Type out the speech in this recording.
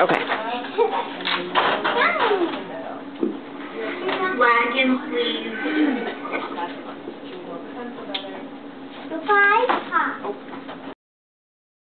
Okay. Wagon, please. Goodbye.